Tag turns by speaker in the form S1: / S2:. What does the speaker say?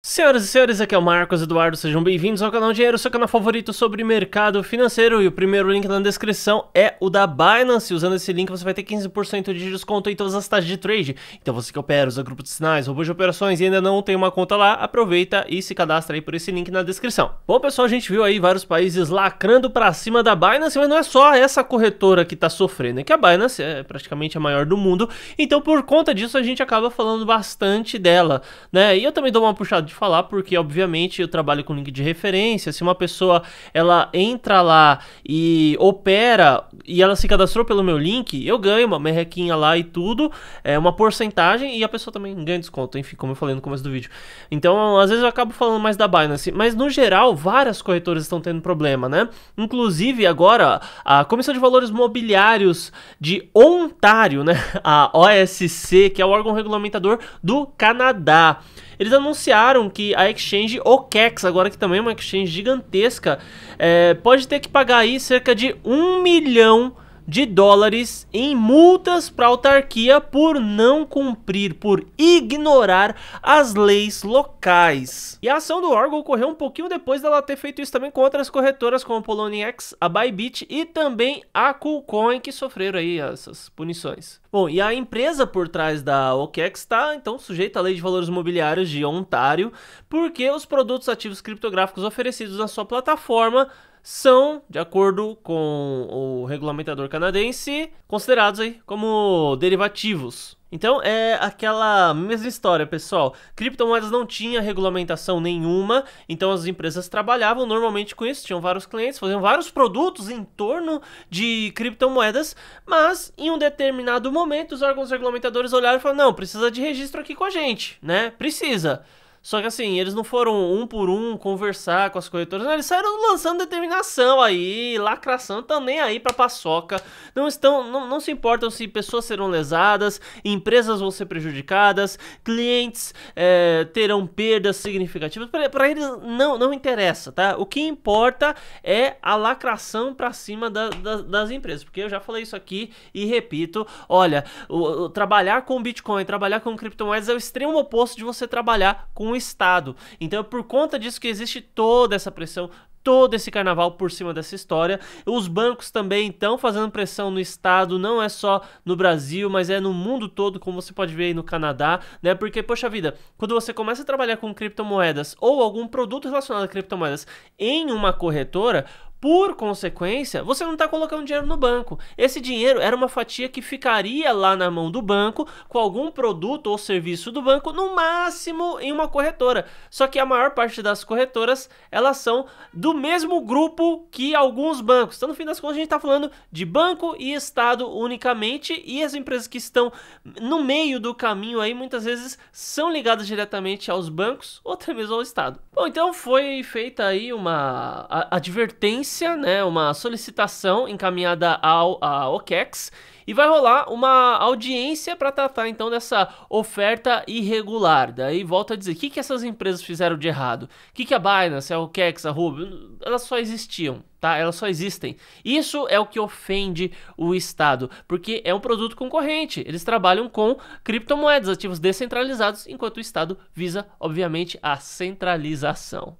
S1: Senhoras e senhores, aqui é o Marcos Eduardo, sejam bem-vindos ao canal Dinheiro, seu canal favorito sobre mercado financeiro. E o primeiro link na descrição é o da Binance, usando esse link você vai ter 15% de desconto em todas as taxas de trade, então você que opera, usa grupo de sinais, robô de operações e ainda não tem uma conta lá, aproveita e se cadastra aí por esse link na descrição. Bom pessoal, a gente viu aí vários países lacrando pra cima da Binance, mas não é só essa corretora que tá sofrendo, é que a Binance é praticamente a maior do mundo, então por conta disso a gente acaba falando bastante dela, né, e eu também dou uma puxada de falar, porque obviamente eu trabalho com link de referência. Se uma pessoa ela entra lá e opera e ela se cadastrou pelo meu link, eu ganho uma merrequinha lá e tudo, é uma porcentagem e a pessoa também ganha desconto, enfim, como eu falei no começo do vídeo. Então, às vezes eu acabo falando mais da Binance, mas no geral, várias corretoras estão tendo problema, né? Inclusive agora a Comissão de Valores Mobiliários de Ontário, né, a OSC, que é o órgão regulamentador do Canadá. Eles anunciaram que a exchange OKEx, agora que também é uma exchange gigantesca, é, pode ter que pagar aí cerca de um milhão de dólares em multas para a autarquia por não cumprir, por ignorar as leis locais. E a ação do órgão ocorreu um pouquinho depois dela ter feito isso também com outras corretoras como a Poloniex, a Bybit e também a Coolcoin que sofreram aí essas punições. Bom, e a empresa por trás da OKEx está então sujeita à Lei de Valores Imobiliários de Ontário, porque os produtos ativos criptográficos oferecidos na sua plataforma são, de acordo com o regulamentador canadense, considerados aí como derivativos. Então é aquela mesma história, pessoal. Criptomoedas não tinha regulamentação nenhuma, então as empresas trabalhavam normalmente com isso, tinham vários clientes, faziam vários produtos em torno de criptomoedas, mas em um determinado momento os órgãos regulamentadores olharam e falaram: "Não, precisa de registro aqui com a gente, né? Precisa". Só que assim, eles não foram um por um conversar com as corretoras, não, eles saíram lançando determinação aí, lacração, estão nem aí pra paçoca, não estão, não, não se importam se pessoas serão lesadas, empresas vão ser prejudicadas, clientes é, terão perdas significativas, para eles não, não interessa, tá? O que importa é a lacração pra cima da, da, das empresas, porque eu já falei isso aqui e repito, olha, o, o, trabalhar com Bitcoin, trabalhar com criptomoedas é o extremo oposto de você trabalhar com Estado. Então é por conta disso que existe toda essa pressão, todo esse carnaval por cima dessa história. Os bancos também estão fazendo pressão no estado, não é só no Brasil, mas é no mundo todo, como você pode ver aí no Canadá, né? Porque, poxa vida, quando você começa a trabalhar com criptomoedas ou algum produto relacionado a criptomoedas em uma corretora, por consequência, você não está colocando dinheiro no banco. Esse dinheiro era uma fatia que ficaria lá na mão do banco com algum produto ou serviço do banco, no máximo em uma corretora. Só que a maior parte das corretoras elas são do mesmo grupo que alguns bancos. Então, no fim das contas, a gente está falando de banco e Estado unicamente, e as empresas que estão no meio do caminho aí muitas vezes são ligadas diretamente aos bancos ou até mesmo ao Estado. Bom, então foi feita aí uma advertência né, uma solicitação encaminhada ao, à OKEx e vai rolar uma audiência para tratar então dessa oferta irregular. Daí volta a dizer, o que, que essas empresas fizeram de errado? O que, que a Binance, a OKEx, a Ruby, elas só existiam, tá? Elas só existem. Isso é o que ofende o Estado, porque é um produto concorrente. Eles trabalham com criptomoedas, ativos descentralizados, enquanto o Estado visa, obviamente, a centralização.